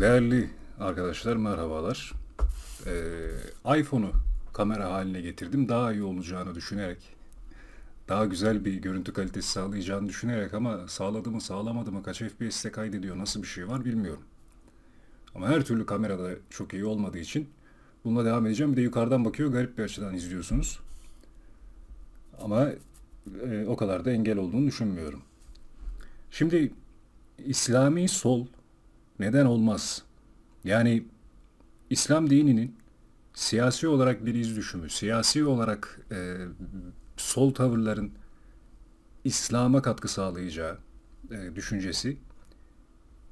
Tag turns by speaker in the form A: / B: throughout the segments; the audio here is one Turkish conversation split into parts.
A: Değerli arkadaşlar merhabalar. Ee, iPhone'u kamera haline getirdim. Daha iyi olacağını düşünerek, daha güzel bir görüntü kalitesi sağlayacağını düşünerek ama sağladı mı sağlamadı mı kaç FPS'te kaydediyor nasıl bir şey var bilmiyorum. Ama her türlü kamerada çok iyi olmadığı için bununla devam edeceğim. Bir de yukarıdan bakıyor garip bir açıdan izliyorsunuz. Ama e, o kadar da engel olduğunu düşünmüyorum. Şimdi İslami sol neden olmaz? Yani İslam dininin siyasi olarak bir iz düşümü, siyasi olarak e, sol tavırların İslam'a katkı sağlayacağı e, düşüncesi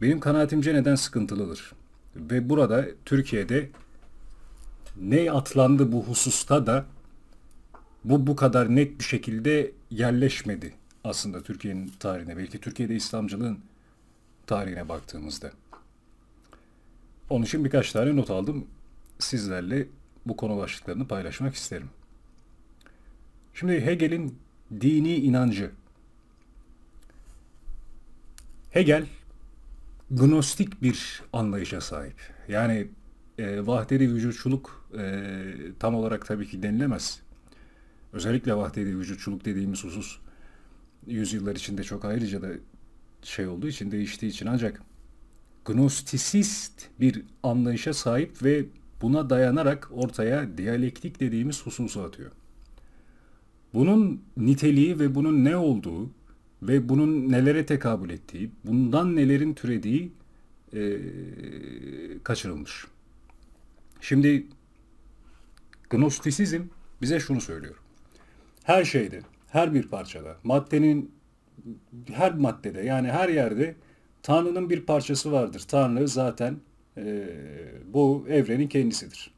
A: benim kanaatimce neden sıkıntılıdır. Ve burada Türkiye'de ne atlandı bu hususta da bu bu kadar net bir şekilde yerleşmedi aslında Türkiye'nin tarihine. Belki Türkiye'de İslamcılığın tarihine baktığımızda. Onun için birkaç tane not aldım. Sizlerle bu konu başlıklarını paylaşmak isterim. Şimdi Hegel'in dini inancı. Hegel gnostik bir anlayışa sahip. Yani e, vahdedi vücutçuluk e, tam olarak tabii ki denilemez. Özellikle vahdedi vücutçuluk dediğimiz husus yüzyıllar içinde çok ayrıca da şey olduğu için değiştiği için ancak gnostisist bir anlayışa sahip ve buna dayanarak ortaya diyalektik dediğimiz hususu atıyor. Bunun niteliği ve bunun ne olduğu ve bunun nelere tekabül ettiği, bundan nelerin türediği e, kaçırılmış. Şimdi gnostisizm bize şunu söylüyor. Her şeyde, her bir parçada, maddenin her maddede yani her yerde Tanrı'nın bir parçası vardır. Tanrı zaten e, bu evrenin kendisidir.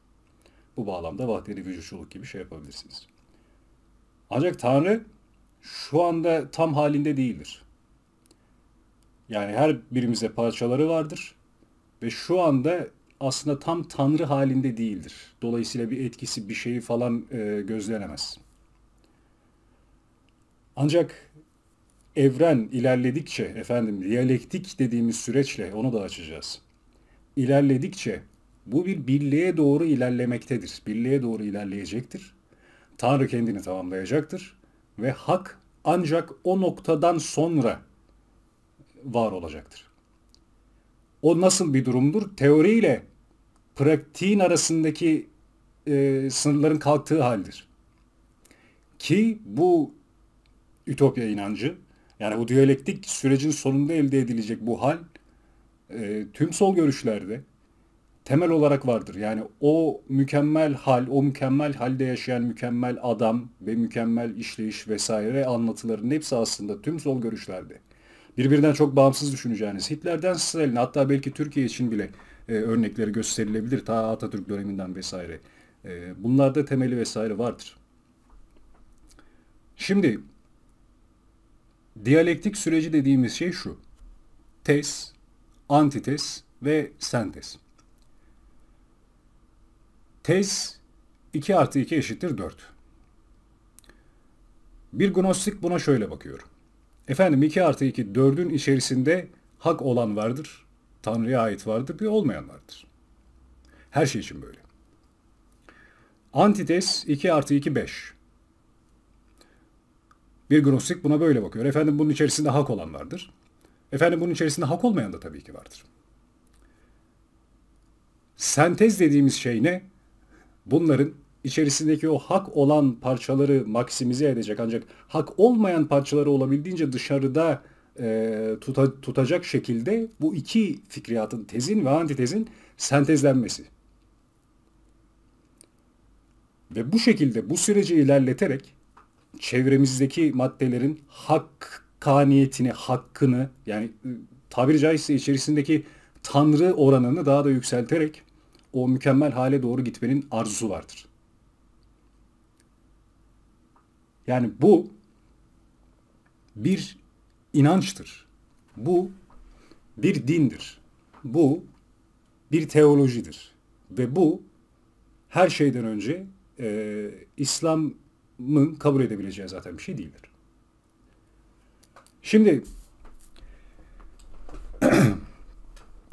A: Bu bağlamda vahdeli vücutçuluk gibi şey yapabilirsiniz. Ancak Tanrı şu anda tam halinde değildir. Yani her birimize parçaları vardır ve şu anda aslında tam Tanrı halinde değildir. Dolayısıyla bir etkisi, bir şeyi falan e, gözlenemez. Ancak evren ilerledikçe efendim diyalektik dediğimiz süreçle onu da açacağız. İlerledikçe bu bir birliğe doğru ilerlemektedir. Birliğe doğru ilerleyecektir. Tanrı kendini tamamlayacaktır ve hak ancak o noktadan sonra var olacaktır. O nasıl bir durumdur? Teoriyle pratiğin arasındaki e, sınırların kalktığı haldir. Ki bu ütopya inancı yani bu diyalektik sürecin sonunda elde edilecek bu hal e, tüm sol görüşlerde temel olarak vardır. Yani o mükemmel hal, o mükemmel halde yaşayan mükemmel adam ve mükemmel işleyiş vesaire anlatıların hepsi aslında tüm sol görüşlerde. Birbirinden çok bağımsız düşüneceğiniz Hitler'den Stalin'e hatta belki Türkiye için bile e, örnekleri gösterilebilir ta Atatürk döneminden vesaire. E, bunlarda temeli vesaire vardır. Şimdi Diyalektik süreci dediğimiz şey şu. Tez, antitez ve sentez. Tez 2 artı 2 eşittir 4. Bir gnostik buna şöyle bakıyor. Efendim 2 artı 2 4'ün içerisinde hak olan vardır, Tanrı'ya ait vardır, bir olmayan vardır. Her şey için böyle. Antitez 2 artı 2 5. Bir gnostik buna böyle bakıyor. Efendim bunun içerisinde hak olan vardır. Efendim bunun içerisinde hak olmayan da tabii ki vardır. Sentez dediğimiz şey ne? Bunların içerisindeki o hak olan parçaları maksimize edecek ancak hak olmayan parçaları olabildiğince dışarıda e, tuta, tutacak şekilde bu iki fikriyatın tezin ve antitezin sentezlenmesi. Ve bu şekilde bu süreci ilerleterek çevremizdeki maddelerin hakkaniyetini, hakkını yani ıı, tabiri caizse içerisindeki tanrı oranını daha da yükselterek o mükemmel hale doğru gitmenin arzusu vardır. Yani bu bir inançtır. Bu bir dindir. Bu bir teolojidir. Ve bu her şeyden önce e, İslam mı kabul edebileceği zaten bir şey değildir. Şimdi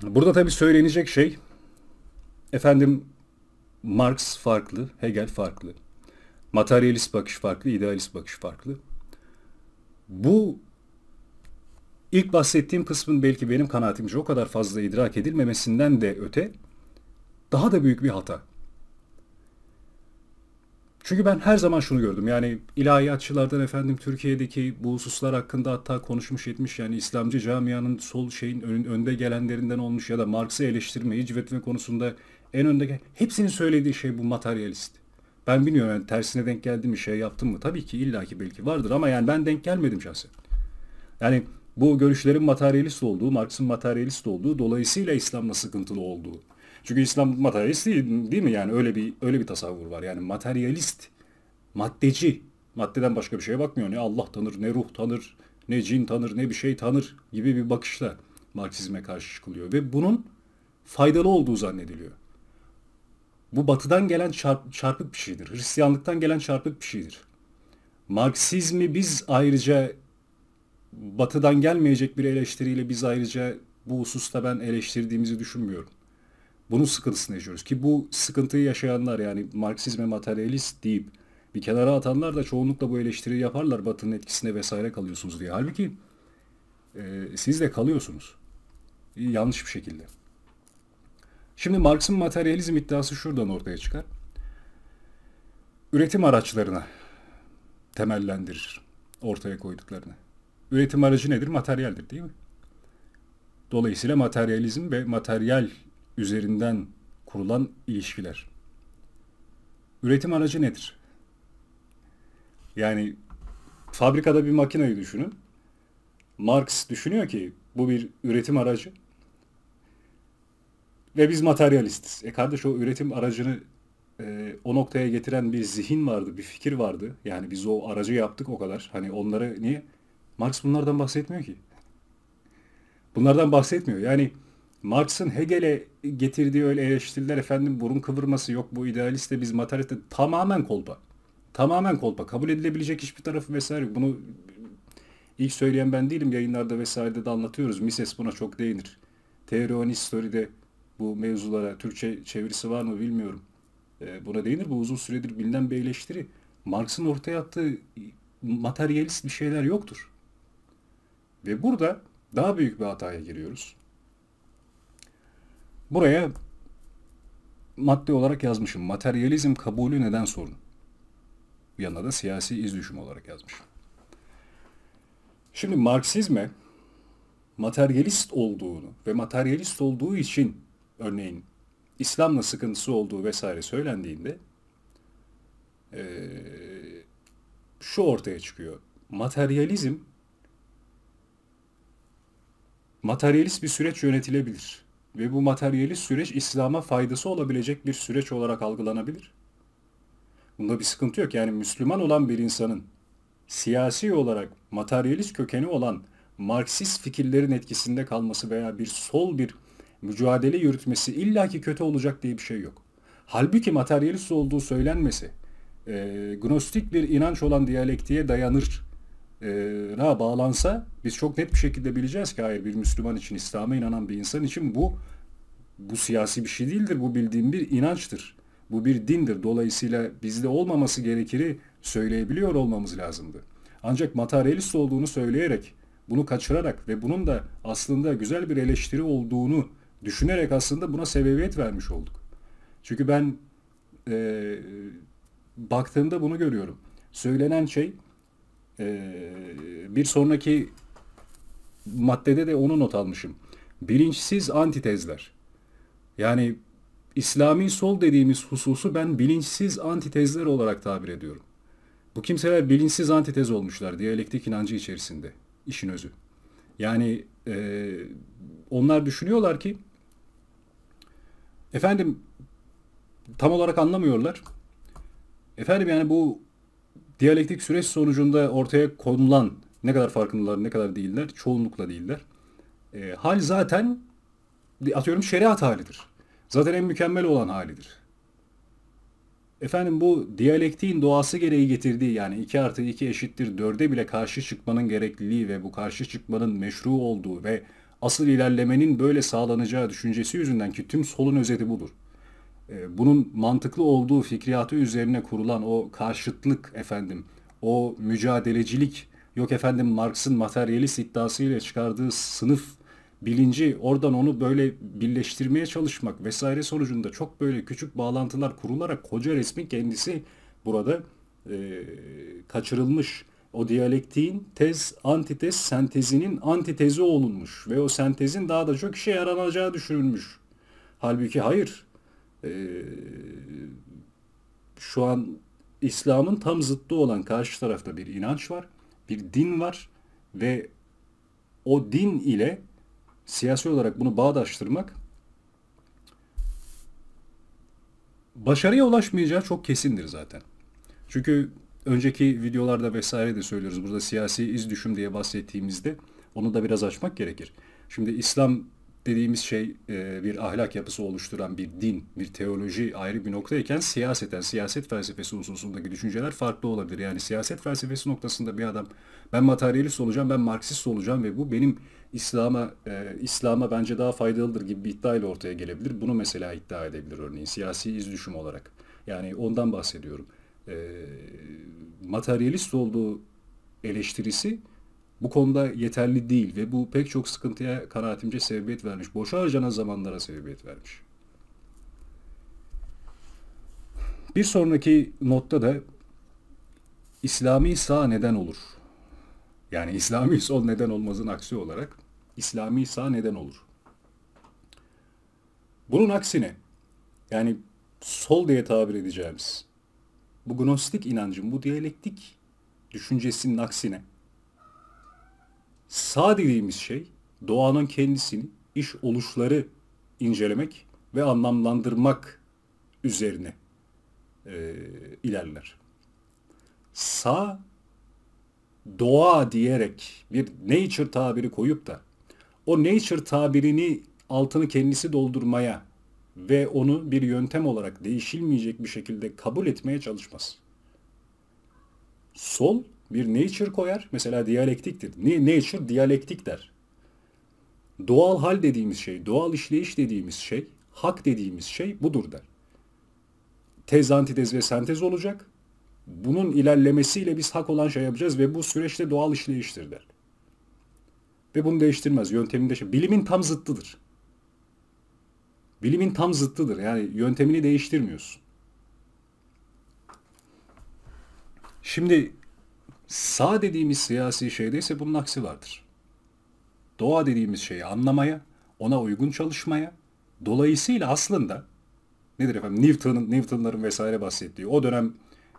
A: Burada tabii söylenecek şey efendim Marx farklı, Hegel farklı. Materyalist bakış farklı, idealist bakış farklı. Bu ilk bahsettiğim kısmın belki benim kanaatimce o kadar fazla idrak edilmemesinden de öte daha da büyük bir hata. Çünkü ben her zaman şunu gördüm. Yani ilahiyatçılardan efendim Türkiye'deki bu hususlar hakkında hatta konuşmuş etmiş. Yani İslamcı camianın sol şeyin ön, önde gelenlerinden olmuş ya da Marx'ı eleştirme, hicvetme konusunda en önde hepsinin söylediği şey bu materyalist. Ben bilmiyorum yani tersine denk geldi mi şey yaptım mı? Tabii ki illaki belki vardır ama yani ben denk gelmedim şahsen. Yani bu görüşlerin materyalist olduğu, Marx'ın materyalist olduğu, dolayısıyla İslam'la sıkıntılı olduğu. Çünkü İslam materyalist değil, değil mi? Yani öyle bir öyle bir tasavvur var. Yani materyalist, maddeci, maddeden başka bir şeye bakmıyor. Ne Allah tanır, ne ruh tanır, ne cin tanır, ne bir şey tanır gibi bir bakışla Marksizme karşı çıkılıyor ve bunun faydalı olduğu zannediliyor. Bu batıdan gelen çarp, çarpık bir şeydir. Hristiyanlıktan gelen çarpık bir şeydir. Marksizmi biz ayrıca batıdan gelmeyecek bir eleştiriyle biz ayrıca bu hususta ben eleştirdiğimizi düşünmüyorum. Bunun sıkıntısını yaşıyoruz ki bu sıkıntıyı yaşayanlar yani Marksizme materyalist deyip bir kenara atanlar da çoğunlukla bu eleştiriyi yaparlar Batı'nın etkisine vesaire kalıyorsunuz diye. Halbuki e, siz de kalıyorsunuz. Yanlış bir şekilde. Şimdi Marx'ın materyalizm iddiası şuradan ortaya çıkar. Üretim araçlarına temellendirir ortaya koyduklarını. Üretim aracı nedir? Materyaldir değil mi? Dolayısıyla materyalizm ve materyal üzerinden kurulan ilişkiler. Üretim aracı nedir? Yani fabrikada bir makineyi düşünün. Marx düşünüyor ki bu bir üretim aracı ve biz materyalistiz. E kardeş o üretim aracını e, o noktaya getiren bir zihin vardı, bir fikir vardı. Yani biz o aracı yaptık o kadar. Hani onları niye? Marx bunlardan bahsetmiyor ki. Bunlardan bahsetmiyor. Yani Marx'ın Hegel'e getirdiği öyle eleştiriler efendim burun kıvırması yok bu idealiste biz materyaliste tamamen kolpa. Tamamen kolpa. Kabul edilebilecek hiçbir tarafı vesaire Bunu ilk söyleyen ben değilim. Yayınlarda vesairede de anlatıyoruz. Mises buna çok değinir. Theory on History'de bu mevzulara Türkçe çevirisi var mı bilmiyorum. E, buna değinir. Bu uzun süredir bilinen bir eleştiri. Marx'ın ortaya attığı materyalist bir şeyler yoktur. Ve burada daha büyük bir hataya giriyoruz. Buraya madde olarak yazmışım. Materyalizm kabulü neden sorun? Bir yanında da siyasi iz düşüm olarak yazmışım. Şimdi Marksizme materyalist olduğunu ve materyalist olduğu için örneğin İslam'la sıkıntısı olduğu vesaire söylendiğinde e, şu ortaya çıkıyor. Materyalizm materyalist bir süreç yönetilebilir. Ve bu materyalist süreç İslam'a faydası olabilecek bir süreç olarak algılanabilir. Bunda bir sıkıntı yok. Yani Müslüman olan bir insanın siyasi olarak materyalist kökeni olan Marksist fikirlerin etkisinde kalması veya bir sol bir mücadele yürütmesi illaki kötü olacak diye bir şey yok. Halbuki materyalist olduğu söylenmesi, e, gnostik bir inanç olan diyalektiğe dayanır na bağlansa biz çok net bir şekilde bileceğiz ki hayır bir Müslüman için, İslam'a inanan bir insan için bu bu siyasi bir şey değildir. Bu bildiğim bir inançtır. Bu bir dindir. Dolayısıyla bizde olmaması gerekiri söyleyebiliyor olmamız lazımdı. Ancak materyalist olduğunu söyleyerek, bunu kaçırarak ve bunun da aslında güzel bir eleştiri olduğunu düşünerek aslında buna sebebiyet vermiş olduk. Çünkü ben e, baktığımda bunu görüyorum. Söylenen şey e, bir sonraki maddede de onu not almışım. Bilinçsiz antitezler. Yani İslami sol dediğimiz hususu ben bilinçsiz antitezler olarak tabir ediyorum. Bu kimseler bilinçsiz antitez olmuşlar diyalektik inancı içerisinde. işin özü. Yani e, onlar düşünüyorlar ki efendim tam olarak anlamıyorlar. Efendim yani bu diyalektik süreç sonucunda ortaya konulan ne kadar farkındalar ne kadar değiller çoğunlukla değiller. E, hal zaten atıyorum şeriat halidir. Zaten en mükemmel olan halidir. Efendim bu diyalektiğin doğası gereği getirdiği yani 2 artı 2 eşittir 4'e bile karşı çıkmanın gerekliliği ve bu karşı çıkmanın meşru olduğu ve asıl ilerlemenin böyle sağlanacağı düşüncesi yüzünden ki tüm solun özeti budur. E, bunun mantıklı olduğu fikriyatı üzerine kurulan o karşıtlık efendim, o mücadelecilik, yok efendim Marx'ın materyalist iddiasıyla çıkardığı sınıf bilinci oradan onu böyle birleştirmeye çalışmak vesaire sonucunda çok böyle küçük bağlantılar kurularak koca resmin kendisi burada e, kaçırılmış. O diyalektiğin tez, antitez, sentezinin antitezi olunmuş ve o sentezin daha da çok işe yaranacağı düşünülmüş. Halbuki hayır. E, şu an İslam'ın tam zıttı olan karşı tarafta bir inanç var, bir din var ve o din ile siyasi olarak bunu bağdaştırmak başarıya ulaşmayacağı çok kesindir zaten. Çünkü önceki videolarda vesaire de söylüyoruz. Burada siyasi iz düşüm diye bahsettiğimizde onu da biraz açmak gerekir. Şimdi İslam dediğimiz şey e, bir ahlak yapısı oluşturan bir din, bir teoloji ayrı bir noktayken siyaseten, siyaset felsefesi hususundaki düşünceler farklı olabilir. Yani siyaset felsefesi noktasında bir adam ben materyalist olacağım, ben Marksist olacağım ve bu benim İslam'a e, İslam'a bence daha faydalıdır gibi bir iddia ile ortaya gelebilir. Bunu mesela iddia edebilir örneğin siyasi iz düşüm olarak. Yani ondan bahsediyorum. E, materyalist olduğu eleştirisi bu konuda yeterli değil ve bu pek çok sıkıntıya kanaatimce sebebiyet vermiş. Boşa harcanan zamanlara sebebiyet vermiş. Bir sonraki notta da İslami sağ neden olur? Yani İslami sol neden olmazın aksi olarak İslami sağ neden olur? Bunun aksine yani sol diye tabir edeceğimiz bu gnostik inancın, bu diyalektik düşüncesinin aksine sağ dediğimiz şey doğanın kendisini, iş oluşları incelemek ve anlamlandırmak üzerine e, ilerler. Sağ doğa diyerek bir nature tabiri koyup da o nature tabirini altını kendisi doldurmaya ve onu bir yöntem olarak değişilmeyecek bir şekilde kabul etmeye çalışmaz. Sol bir nature koyar. Mesela diyalektiktir. Nature diyalektik der. Doğal hal dediğimiz şey, doğal işleyiş dediğimiz şey, hak dediğimiz şey budur der. Tez, antitez ve sentez olacak. Bunun ilerlemesiyle biz hak olan şey yapacağız ve bu süreçte doğal işleyiştir der. Ve bunu değiştirmez. Yöntemini değiştirmez. Bilimin tam zıttıdır. Bilimin tam zıttıdır. Yani yöntemini değiştirmiyorsun. Şimdi sağ dediğimiz siyasi şeyde ise bunun aksi vardır. Doğa dediğimiz şeyi anlamaya, ona uygun çalışmaya, dolayısıyla aslında nedir efendim Newton'un Newton'ların vesaire bahsettiği, o dönem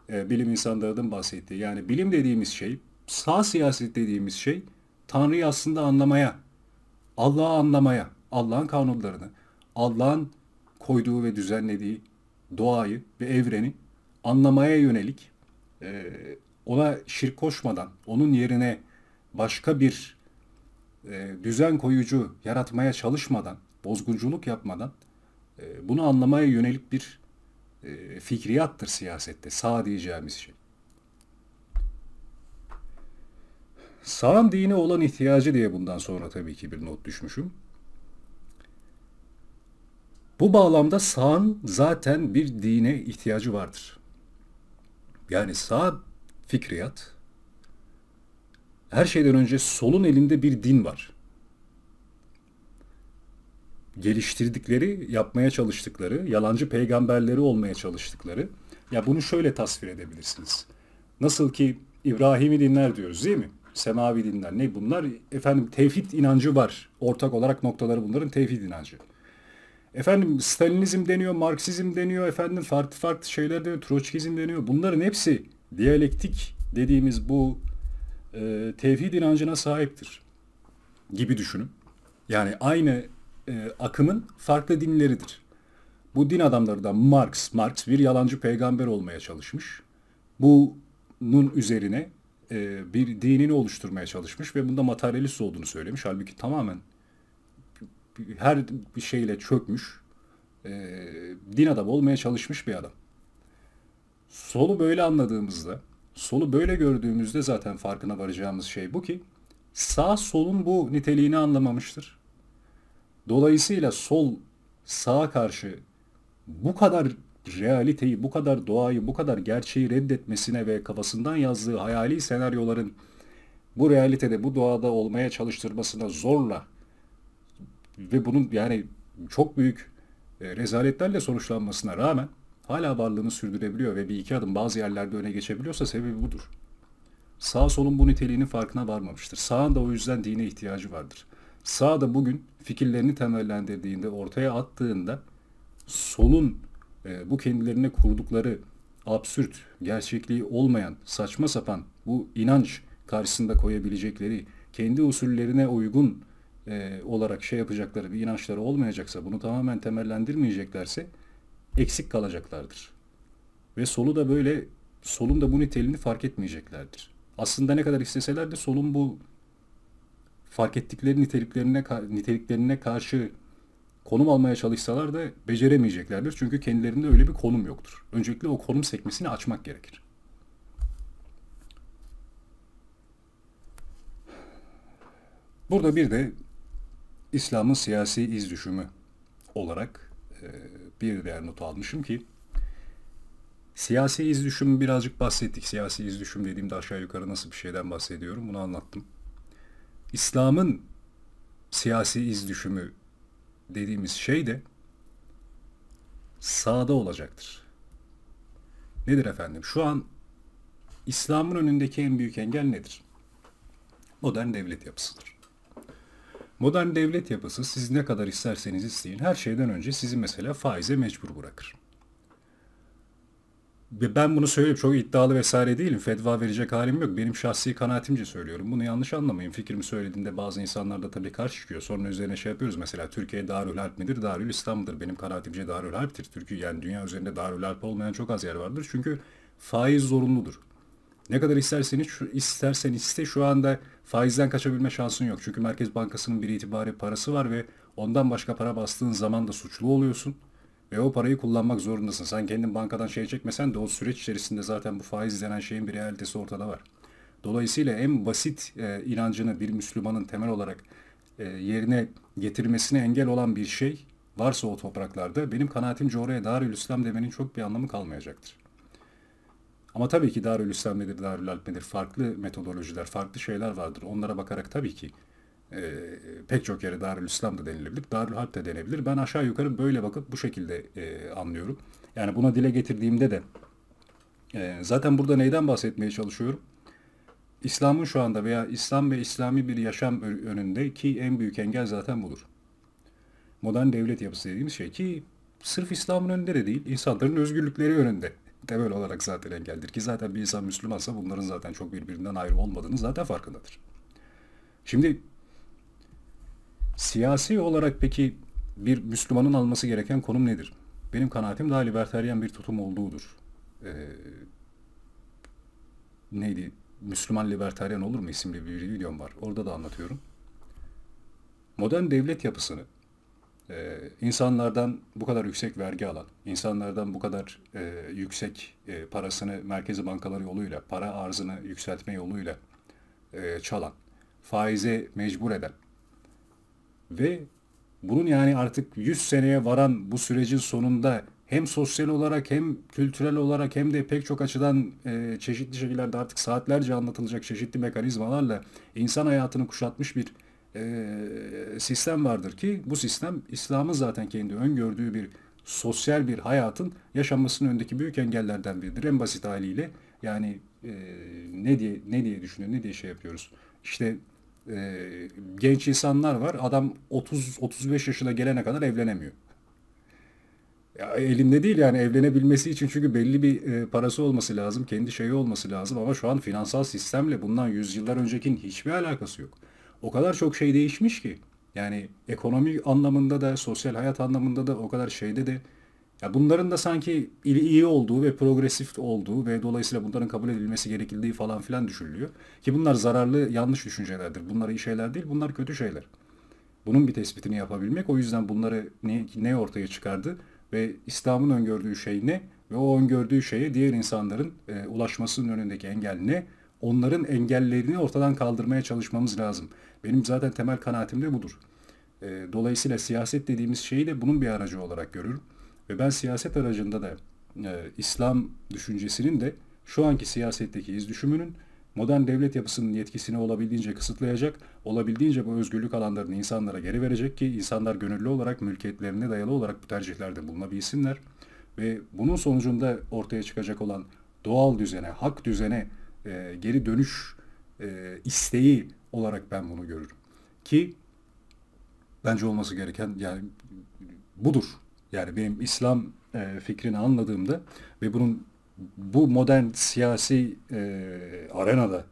A: e, bilim insanlarının bahsettiği yani bilim dediğimiz şey, sağ siyaset dediğimiz şey Tanrı'yı aslında anlamaya, Allah'ı anlamaya, Allah'ın kanunlarını, Allah'ın koyduğu ve düzenlediği doğayı ve evreni anlamaya yönelik e, ona şirk koşmadan, onun yerine başka bir e, düzen koyucu yaratmaya çalışmadan, bozgunculuk yapmadan e, bunu anlamaya yönelik bir e, fikriyattır siyasette, sağ diyeceğimiz şey. Sağın dini olan ihtiyacı diye bundan sonra tabii ki bir not düşmüşüm. Bu bağlamda sağın zaten bir dine ihtiyacı vardır. Yani sağ fikriyat her şeyden önce solun elinde bir din var. Geliştirdikleri, yapmaya çalıştıkları, yalancı peygamberleri olmaya çalıştıkları. Ya bunu şöyle tasvir edebilirsiniz. Nasıl ki İbrahim'i dinler diyoruz değil mi? Semavi dinler. Ne bunlar? Efendim tevhid inancı var. Ortak olarak noktaları bunların tevhid inancı. Efendim Stalinizm deniyor, Marksizm deniyor, efendim farklı farklı şeyler deniyor, Troçkizm deniyor. Bunların hepsi diyalektik dediğimiz bu e, tevhid inancına sahiptir gibi düşünün. Yani aynı e, akımın farklı dinleridir. Bu din adamları da Marx, Marx bir yalancı peygamber olmaya çalışmış. Bunun üzerine e, bir dinini oluşturmaya çalışmış ve bunda materyalist olduğunu söylemiş. Halbuki tamamen her bir şeyle çökmüş, e, din adamı olmaya çalışmış bir adam. Solu böyle anladığımızda, solu böyle gördüğümüzde zaten farkına varacağımız şey bu ki sağ solun bu niteliğini anlamamıştır. Dolayısıyla sol sağa karşı bu kadar realiteyi, bu kadar doğayı, bu kadar gerçeği reddetmesine ve kafasından yazdığı hayali senaryoların bu realitede, bu doğada olmaya çalıştırmasına zorla ve bunun yani çok büyük e, rezaletlerle sonuçlanmasına rağmen hala varlığını sürdürebiliyor ve bir iki adım bazı yerlerde öne geçebiliyorsa sebebi budur. Sağ solun bu niteliğinin farkına varmamıştır. Sağın da o yüzden dine ihtiyacı vardır. Sağ da bugün fikirlerini temellendirdiğinde, ortaya attığında solun e, bu kendilerine kurdukları absürt, gerçekliği olmayan, saçma sapan bu inanç karşısında koyabilecekleri, kendi usullerine uygun e, olarak şey yapacakları bir inançları olmayacaksa, bunu tamamen temellendirmeyeceklerse eksik kalacaklardır. Ve solu da böyle, solun da bu niteliğini fark etmeyeceklerdir. Aslında ne kadar isteseler de solun bu fark ettikleri niteliklerine niteliklerine karşı konum almaya çalışsalar da beceremeyeceklerdir. Çünkü kendilerinde öyle bir konum yoktur. Öncelikle o konum sekmesini açmak gerekir. Burada bir de İslam'ın siyasi iz düşümü olarak e, bir değer not almışım ki siyasi iz düşümü birazcık bahsettik. Siyasi iz düşüm dediğimde aşağı yukarı nasıl bir şeyden bahsediyorum bunu anlattım. İslam'ın siyasi iz düşümü dediğimiz şey de sağda olacaktır. Nedir efendim? Şu an İslam'ın önündeki en büyük engel nedir? Modern devlet yapısıdır. Modern devlet yapısı siz ne kadar isterseniz isteyin her şeyden önce sizi mesela faize mecbur bırakır ben bunu söyleyip çok iddialı vesaire değilim. Fetva verecek halim yok. Benim şahsi kanaatimce söylüyorum. Bunu yanlış anlamayın. Fikrimi söylediğinde bazı insanlar da tabii karşı çıkıyor. Sonra üzerine şey yapıyoruz. Mesela Türkiye Darül Harp midir? Darül İslam mıdır? Benim kanaatimce Darül Harp'tir. Türkiye yani dünya üzerinde Darül Harp olmayan çok az yer vardır. Çünkü faiz zorunludur. Ne kadar isterseniz istersen iste şu anda faizden kaçabilme şansın yok. Çünkü Merkez Bankası'nın bir itibari parası var ve ondan başka para bastığın zaman da suçlu oluyorsun. Ve o parayı kullanmak zorundasın. Sen kendin bankadan şey çekmesen de o süreç içerisinde zaten bu faiz denen şeyin bir realitesi ortada var. Dolayısıyla en basit e, inancını bir Müslümanın temel olarak e, yerine getirmesine engel olan bir şey varsa o topraklarda benim kanaatimce oraya Darül İslam demenin çok bir anlamı kalmayacaktır. Ama tabii ki Darül İslam nedir, Darül Alp nedir? Farklı metodolojiler, farklı şeyler vardır. Onlara bakarak tabii ki e, pek çok yere Darül İslam da denilebilir, Darül Harp de denebilir. Ben aşağı yukarı böyle bakıp bu şekilde e, anlıyorum. Yani buna dile getirdiğimde de e, zaten burada neyden bahsetmeye çalışıyorum? İslam'ın şu anda veya İslam ve İslami bir yaşam önündeki en büyük engel zaten budur. Modern devlet yapısı dediğimiz şey ki sırf İslam'ın önünde de değil, insanların özgürlükleri önünde temel olarak zaten engeldir. Ki zaten bir insan Müslümansa bunların zaten çok birbirinden ayrı olmadığını zaten farkındadır. Şimdi Siyasi olarak peki bir Müslümanın alması gereken konum nedir? Benim kanaatim daha liberteryen bir tutum olduğudur. Ee, neydi? Müslüman liberteryen olur mu isimli bir videom var. Orada da anlatıyorum. Modern devlet yapısını e, insanlardan bu kadar yüksek vergi alan, insanlardan bu kadar e, yüksek e, parasını merkezi bankaları yoluyla, para arzını yükseltme yoluyla e, çalan, faize mecbur eden, ve bunun yani artık 100 seneye varan bu sürecin sonunda hem sosyal olarak hem kültürel olarak hem de pek çok açıdan e, çeşitli şekillerde artık saatlerce anlatılacak çeşitli mekanizmalarla insan hayatını kuşatmış bir e, sistem vardır ki bu sistem İslam'ın zaten kendi öngördüğü bir sosyal bir hayatın yaşanmasının önündeki büyük engellerden biridir. En basit haliyle yani e, ne diye ne diye düşünüyor, ne diye şey yapıyoruz. İşte e, genç insanlar var. Adam 30-35 yaşına gelene kadar evlenemiyor. Ya elinde değil yani evlenebilmesi için çünkü belli bir e, parası olması lazım, kendi şeyi olması lazım ama şu an finansal sistemle bundan yüzyıllar öncekinin hiçbir alakası yok. O kadar çok şey değişmiş ki. Yani ekonomi anlamında da, sosyal hayat anlamında da o kadar şeyde de ya bunların da sanki iyi olduğu ve progresif olduğu ve dolayısıyla bunların kabul edilmesi gerekildiği falan filan düşünülüyor. Ki bunlar zararlı, yanlış düşüncelerdir. Bunlar iyi şeyler değil, bunlar kötü şeyler. Bunun bir tespitini yapabilmek, o yüzden bunları ne, ne ortaya çıkardı ve İslam'ın öngördüğü şey ne ve o öngördüğü şeye diğer insanların e, ulaşmasının önündeki engel ne? Onların engellerini ortadan kaldırmaya çalışmamız lazım. Benim zaten temel kanaatim de budur. E, dolayısıyla siyaset dediğimiz şeyi de bunun bir aracı olarak görürüm. Ve ben siyaset aracında da e, İslam düşüncesinin de şu anki siyasetteki iz düşümünün modern devlet yapısının yetkisini olabildiğince kısıtlayacak, olabildiğince bu özgürlük alanlarını insanlara geri verecek ki insanlar gönüllü olarak mülkiyetlerine dayalı olarak bu tercihlerde bulunabilsinler ve bunun sonucunda ortaya çıkacak olan doğal düzene, hak düzene e, geri dönüş e, isteği olarak ben bunu görürüm. Ki bence olması gereken yani budur. Yani benim İslam e, fikrini anladığımda ve bunun bu modern siyasi e, arenada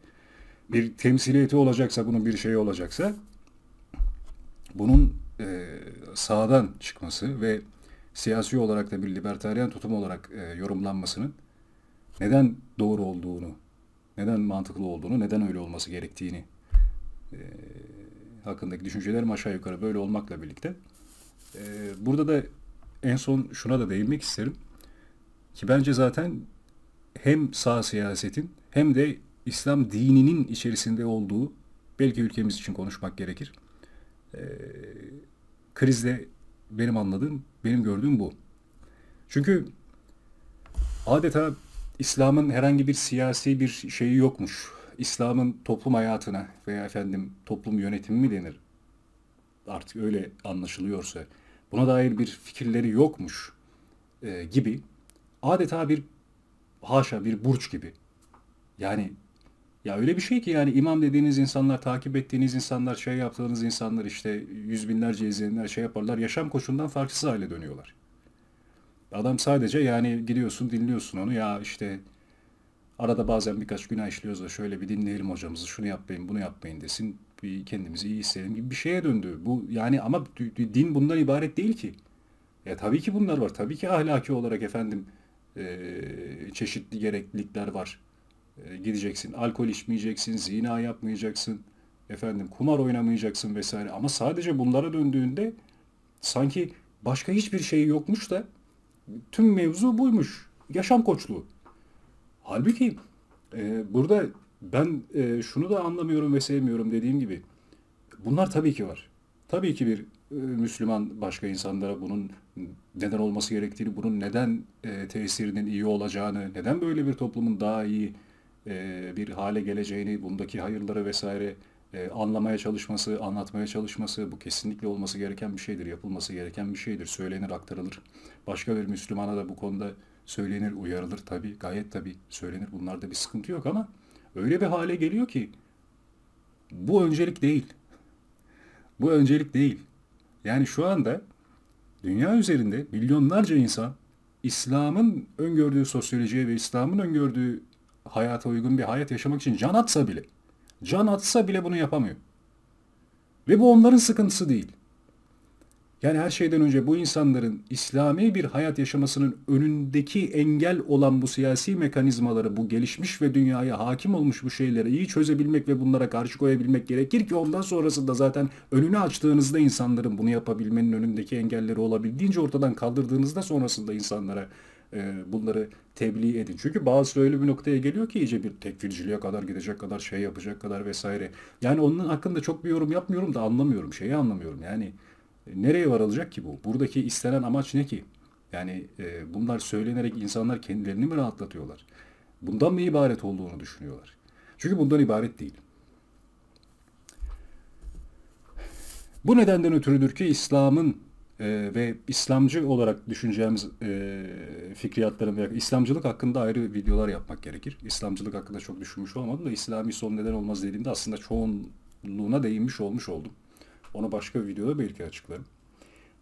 A: bir temsiliyeti olacaksa, bunun bir şeyi olacaksa bunun e, sağdan çıkması ve siyasi olarak da bir libertaryen tutum olarak e, yorumlanmasının neden doğru olduğunu, neden mantıklı olduğunu, neden öyle olması gerektiğini e, hakkındaki düşüncelerim aşağı yukarı böyle olmakla birlikte. E, burada da en son şuna da değinmek isterim. Ki bence zaten hem sağ siyasetin hem de İslam dininin içerisinde olduğu belki ülkemiz için konuşmak gerekir. E, krizde benim anladığım, benim gördüğüm bu. Çünkü adeta İslam'ın herhangi bir siyasi bir şeyi yokmuş. İslam'ın toplum hayatına veya efendim toplum yönetimi mi denir? Artık öyle anlaşılıyorsa buna dair bir fikirleri yokmuş e, gibi adeta bir haşa bir burç gibi. Yani ya öyle bir şey ki yani imam dediğiniz insanlar, takip ettiğiniz insanlar, şey yaptığınız insanlar işte yüz binlerce izleyenler şey yaparlar. Yaşam koşulundan farksız hale dönüyorlar. Adam sadece yani gidiyorsun dinliyorsun onu ya işte arada bazen birkaç günah işliyoruz da şöyle bir dinleyelim hocamızı şunu yapmayın bunu yapmayın desin bir kendimizi iyi hissedelim gibi bir şeye döndü. Bu yani ama din bundan ibaret değil ki. Ya tabii ki bunlar var. Tabii ki ahlaki olarak efendim e, çeşitli gereklilikler var. E, gideceksin, alkol içmeyeceksin, zina yapmayacaksın, efendim kumar oynamayacaksın vesaire. Ama sadece bunlara döndüğünde sanki başka hiçbir şey yokmuş da tüm mevzu buymuş. Yaşam koçluğu. Halbuki e, burada ben e, şunu da anlamıyorum ve sevmiyorum dediğim gibi. Bunlar tabii ki var. Tabii ki bir e, Müslüman başka insanlara bunun neden olması gerektiğini, bunun neden e, tesirinin iyi olacağını, neden böyle bir toplumun daha iyi e, bir hale geleceğini, bundaki hayırları vesaire e, anlamaya çalışması, anlatmaya çalışması bu kesinlikle olması gereken bir şeydir, yapılması gereken bir şeydir. Söylenir, aktarılır. Başka bir Müslümana da bu konuda söylenir, uyarılır tabii, gayet tabii söylenir. Bunlarda bir sıkıntı yok ama öyle bir hale geliyor ki bu öncelik değil. Bu öncelik değil. Yani şu anda dünya üzerinde milyonlarca insan İslam'ın öngördüğü sosyolojiye ve İslam'ın öngördüğü hayata uygun bir hayat yaşamak için can atsa bile, can atsa bile bunu yapamıyor. Ve bu onların sıkıntısı değil. Yani her şeyden önce bu insanların İslami bir hayat yaşamasının önündeki engel olan bu siyasi mekanizmaları, bu gelişmiş ve dünyaya hakim olmuş bu şeyleri iyi çözebilmek ve bunlara karşı koyabilmek gerekir ki ondan sonrasında zaten önünü açtığınızda insanların bunu yapabilmenin önündeki engelleri olabildiğince ortadan kaldırdığınızda sonrasında insanlara e, bunları tebliğ edin. Çünkü bazı öyle bir noktaya geliyor ki iyice bir tekfirciliğe kadar gidecek kadar şey yapacak kadar vesaire. Yani onun hakkında çok bir yorum yapmıyorum da anlamıyorum. Şeyi anlamıyorum. Yani e, nereye varılacak ki bu? Buradaki istenen amaç ne ki? Yani e, bunlar söylenerek insanlar kendilerini mi rahatlatıyorlar? Bundan mı ibaret olduğunu düşünüyorlar? Çünkü bundan ibaret değil. Bu nedenden ötürüdür ki İslam'ın e, ve İslamcı olarak düşüneceğimiz e, fikriyatların veya İslamcılık hakkında ayrı videolar yapmak gerekir. İslamcılık hakkında çok düşünmüş olmadım da İslami son neden olmaz dediğimde aslında çoğunluğuna değinmiş olmuş oldum. Onu başka bir videoda belki açıklarım.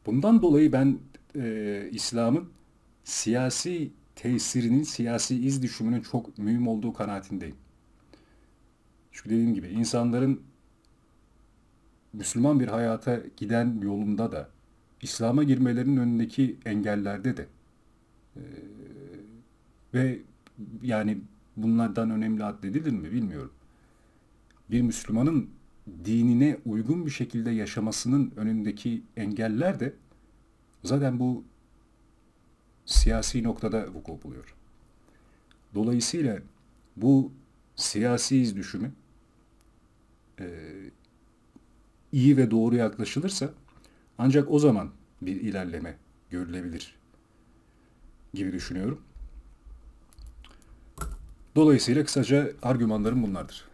A: Bundan dolayı ben e, İslam'ın siyasi tesirinin, siyasi iz düşümünün çok mühim olduğu kanaatindeyim. Çünkü dediğim gibi insanların Müslüman bir hayata giden yolunda da İslam'a girmelerinin önündeki engellerde de e, ve yani bunlardan önemli addedilir mi bilmiyorum. Bir Müslümanın dinine uygun bir şekilde yaşamasının önündeki engeller de zaten bu siyasi noktada vuku buluyor. Dolayısıyla bu siyasi iz düşümü e, iyi ve doğru yaklaşılırsa Ancak o zaman bir ilerleme görülebilir gibi düşünüyorum. Dolayısıyla kısaca argümanlarım bunlardır.